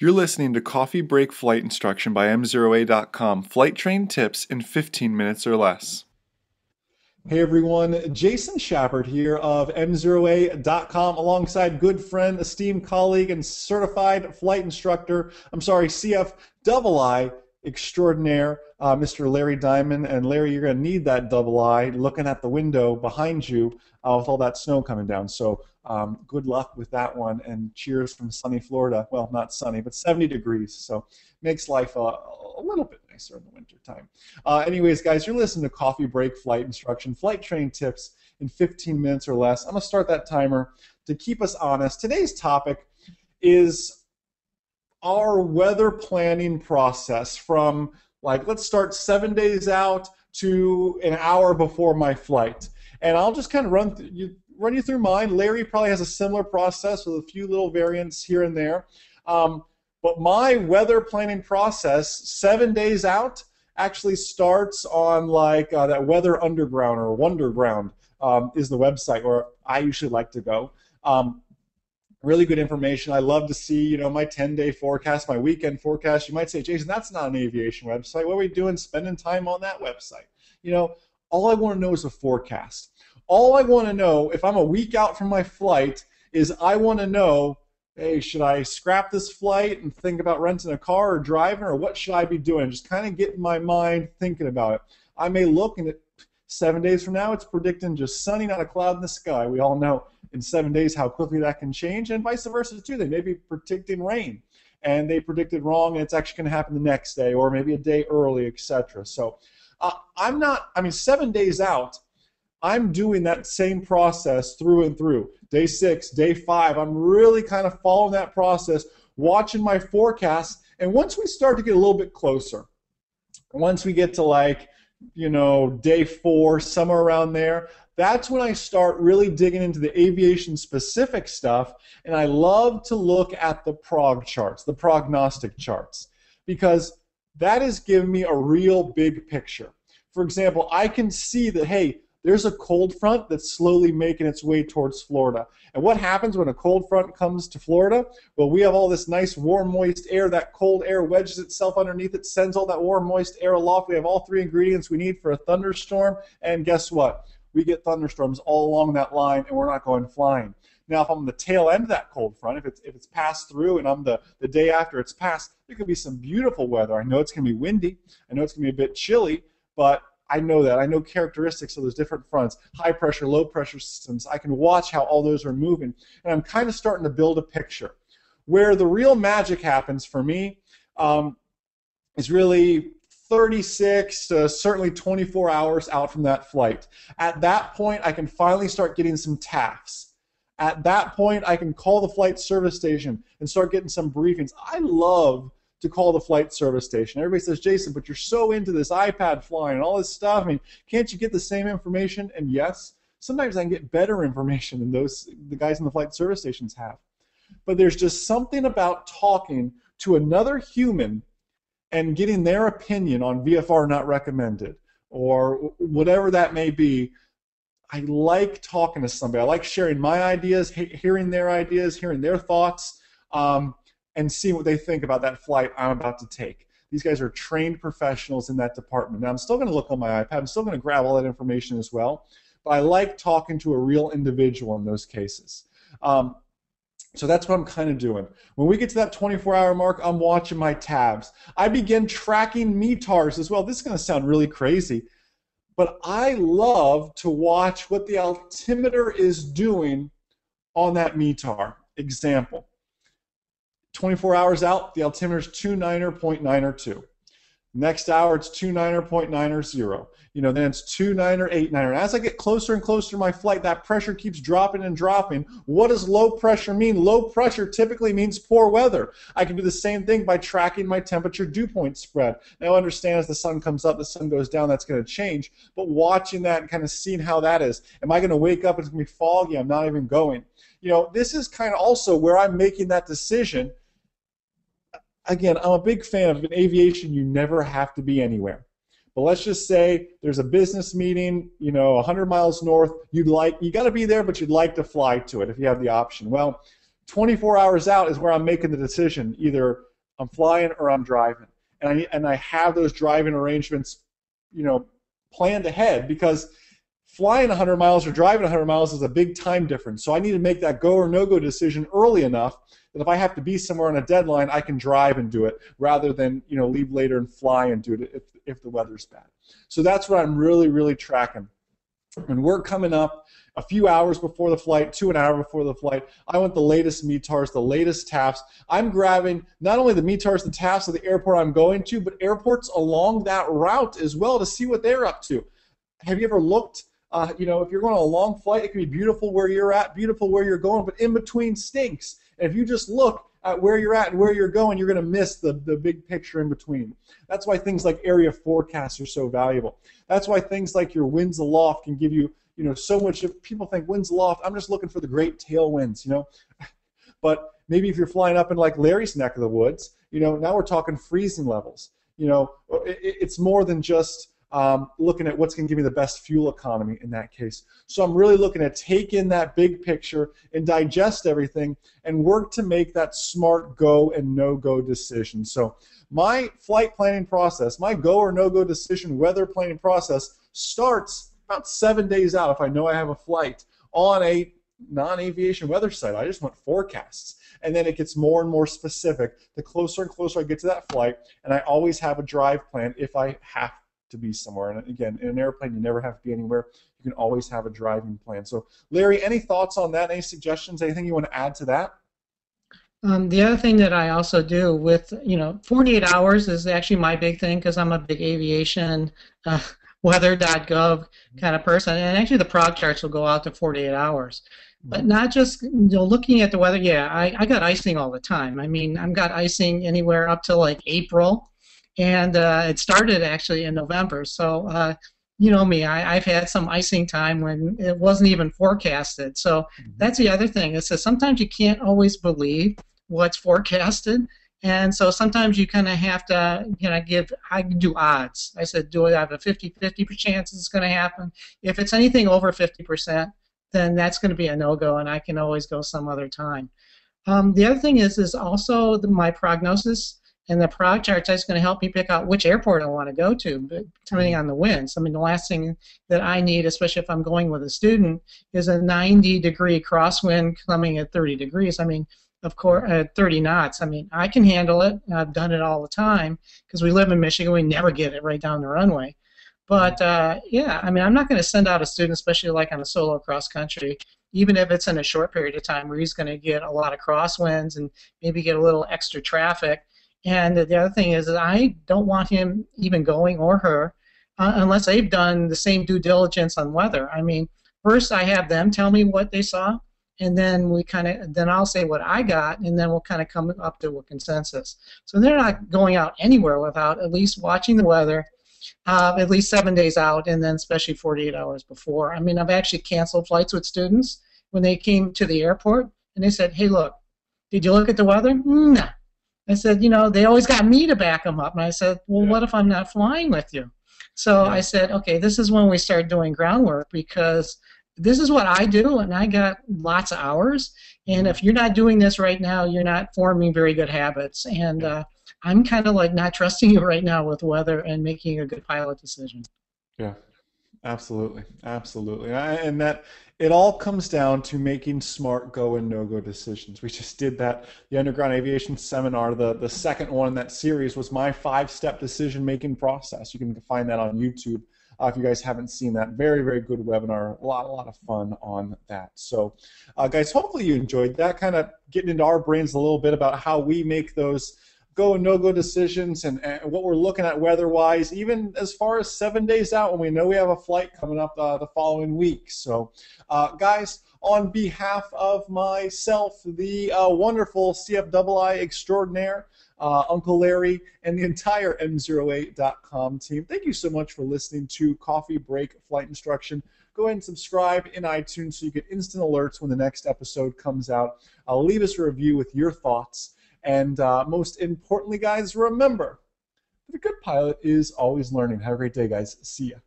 You're listening to Coffee Break Flight Instruction by M0A.com. Flight train tips in 15 minutes or less. Hey everyone, Jason Shepard here of M0A.com alongside good friend, esteemed colleague, and certified flight instructor, I'm sorry, CF double I extraordinaire, uh, Mr. Larry Diamond. And Larry, you're going to need that double eye looking at the window behind you uh, with all that snow coming down. So um, good luck with that one, and cheers from sunny Florida. Well, not sunny, but 70 degrees, so makes life a, a little bit nicer in the wintertime. Uh, anyways, guys, you're listening to Coffee Break Flight Instruction, flight training tips in 15 minutes or less. I'm going to start that timer to keep us honest. Today's topic is our weather planning process from like let's start seven days out to an hour before my flight and i'll just kind of run through you run you through mine. Larry probably has a similar process with a few little variants here and there. Um, but my weather planning process, seven days out, actually starts on like uh, that Weather Underground or Wunderground um, is the website where I usually like to go. Um, really good information. I love to see, you know, my 10-day forecast, my weekend forecast. You might say, Jason, that's not an aviation website. What are we doing spending time on that website? You know, all I want to know is a forecast all I want to know if I'm a week out from my flight is I want to know hey, should I scrap this flight and think about renting a car or driving, or what should I be doing? Just kind of get my mind thinking about it. I may look and it, seven days from now it's predicting just sunny, not a cloud in the sky. We all know in seven days how quickly that can change, and vice versa too. They may be predicting rain, and they predicted wrong, and it's actually going to happen the next day, or maybe a day early, etc. So uh, I'm not. I mean, seven days out I'm doing that same process through and through. Day six, day five, I'm really kind of following that process, watching my forecast. And once we start to get a little bit closer, once we get to like, you know, day four, somewhere around there, that's when I start really digging into the aviation specific stuff. And I love to look at the prog charts, the prognostic charts, because that is giving me a real big picture. For example, I can see that, hey, there's a cold front that's slowly making its way towards Florida. And what happens when a cold front comes to Florida? Well, we have all this nice warm, moist air. That cold air wedges itself underneath it, sends all that warm, moist air aloft. We have all three ingredients we need for a thunderstorm. And guess what? We get thunderstorms all along that line, and we're not going flying. Now, if I'm on the tail end of that cold front, if it's if it's passed through and I'm the, the day after it's passed, there could be some beautiful weather. I know it's going to be windy. I know it's going to be a bit chilly, but I know that. I know characteristics of those different fronts, high pressure, low pressure systems. I can watch how all those are moving. And I'm kind of starting to build a picture. Where the real magic happens for me um, is really 36 to certainly 24 hours out from that flight. At that point, I can finally start getting some TAFs. At that point, I can call the flight service station and start getting some briefings. I love to call the flight service station. Everybody says, Jason, but you're so into this iPad flying and all this stuff. I mean, can't you get the same information? And yes, sometimes I can get better information than those the guys in the flight service stations have. But there's just something about talking to another human and getting their opinion on VFR not recommended or whatever that may be. I like talking to somebody. I like sharing my ideas, hearing their ideas, hearing their thoughts. Um, and see what they think about that flight I'm about to take. These guys are trained professionals in that department. Now, I'm still going to look on my iPad. I'm still going to grab all that information as well. But I like talking to a real individual in those cases. Um, so that's what I'm kind of doing. When we get to that 24 hour mark, I'm watching my TAFs. I begin tracking METARs as well. This is going to sound really crazy, but I love to watch what the altimeter is doing on that METAR. Example 24 hours out, the altimeter is 29er.902. Next hour, it's 29er.900. You know, then it's 29er, 89er. As I get closer and closer to my flight, that pressure keeps dropping and dropping. What does low pressure mean? Low pressure typically means poor weather. I can do the same thing by tracking my temperature dew point spread. Now, understand as the sun comes up, the sun goes down, that's going to change. But watching that and kind of seeing how that is. Am I going to wake up and it's going to be foggy? I'm not even going. You know, this is kind of also where I'm making that decision again, I'm a big fan of in aviation, you never have to be anywhere. But let's just say there's a business meeting, you know, 100 miles north. You'd like, you got to be there, but you'd like to fly to it if you have the option. Well, 24 hours out is where I'm making the decision. Either I'm flying or I'm driving, and I and I have those driving arrangements, you know, planned ahead because flying 100 miles or driving 100 miles is a big time difference. So I need to make that go or no go decision early enough that if I have to be somewhere on a deadline, I can drive and do it rather than you know leave later and fly and do it if, if the weather's bad. So that's what I'm really really tracking. And we're coming up a few hours before the flight, to an hour before the flight. I want the latest METARs, the latest TAFs. I'm grabbing not only the METARs, the TAFs of the airport I'm going to, but airports along that route as well to see what they're up to. Have you ever looked? Uh, you know, if you're going on a long flight, it can be beautiful where you're at, beautiful where you're going, but in between stinks. If you just look at where you're at and where you're going, you're going to miss the, the big picture in between. That's why things like area forecasts are so valuable. That's why things like your winds aloft can give you you know, so much of people think winds aloft. I'm just looking for the great tailwinds, you know. but maybe if you're flying up in like Larry's neck of the woods, you know, now we're talking freezing levels. You know, it, it's more than just um, looking at what's going to give me the best fuel economy in that case. So I'm really looking to take in that big picture and digest everything and work to make that smart go and no go decision. So my flight planning process, my go or no go decision weather planning process starts about seven days out if I know I have a flight on a non-aviation weather site. I just want forecasts. And then it gets more and more specific the closer and closer I get to that flight. And I always have a drive plan if I have to be somewhere. And again, in an airplane, you never have to be anywhere. You can always have a driving plan. So, Larry, any thoughts on that? Any suggestions? Anything you want to add to that? Um, the other thing that I also do with, you know, 48 hours is actually my big thing because I'm a big aviation uh, weather.gov kind of person. And actually, the prog charts will go out to 48 hours. But mm-hmm. not just you know, looking at the weather. Yeah, I, I got icing all the time. I mean, I've got icing anywhere up to like April, and uh, it started actually in November. So uh, you know me, I, I've had some icing time when it wasn't even forecasted. So mm-hmm. that's the other thing. Is that sometimes you can't always believe what's forecasted, and so sometimes you kind of have to, you know, give, I do odds. I said, do I have a 50-50 chance it's going to happen? If it's anything over 50%, then that's going to be a no-go, and I can always go some other time. Um, the other thing is, is also the, my prognosis and the chart is going to help me pick out which airport I want to go to, depending mm-hmm. on the winds. I mean, the last thing that I need, especially if I'm going with a student, is a 90 degree crosswind coming at 30 degrees. I mean, of course, at uh, 30 knots. I mean, I can handle it. I've done it all the time because we live in Michigan. We never get it right down the runway. Mm-hmm. But uh, yeah, I mean, I'm not going to send out a student, especially like on a solo cross country, even if it's in a short period of time where he's going to get a lot of crosswinds and maybe get a little extra traffic. And the other thing is that I don't want him even going or her uh, unless they've done the same due diligence on weather. I mean, first I have them tell me what they saw and then we kind of then I'll say what I got, and then we'll kind of come up to a consensus. So they're not going out anywhere without at least watching the weather, uh, at least seven days out, and then especially 48 hours before. I mean, I've actually canceled flights with students when they came to the airport, and they said, "Hey, look, did you look at the weather?" No. I said, you know, they always got me to back them up, and I said, well, what if I'm not flying with you? So I said, okay, this is when we start doing groundwork because this is what I do, and I got lots of hours. And if you're not doing this right now, you're not forming very good habits. And uh, I'm kind of like not trusting you right now with weather and making a good pilot decision. Yeah, absolutely, absolutely. And that it all comes down to making smart go and no go decisions. We just did that. The underground aviation seminar. The the second one in that series was my five step decision making process. You can find that on YouTube. Uh, if you guys haven't seen that, very, very good webinar. A lot, a lot of fun on that. So, uh, guys, hopefully you enjoyed that. Kind of getting into our brains a little bit about how we make those go and no go decisions and, and, what we're looking at weather wise, even as far as seven days out when we know we have a flight coming up uh, the following week. So, uh, guys, on behalf of myself, the uh, wonderful CFII extraordinaire, uh, Uncle Larry, and the entire M0A.com team. Thank you so much for listening to Coffee Break Flight Instruction. Go ahead and subscribe in iTunes so you get instant alerts when the next episode comes out. Uh, leave us a review with your thoughts. And uh, most importantly, guys, remember that a good pilot is always learning. Have a great day, guys. See ya.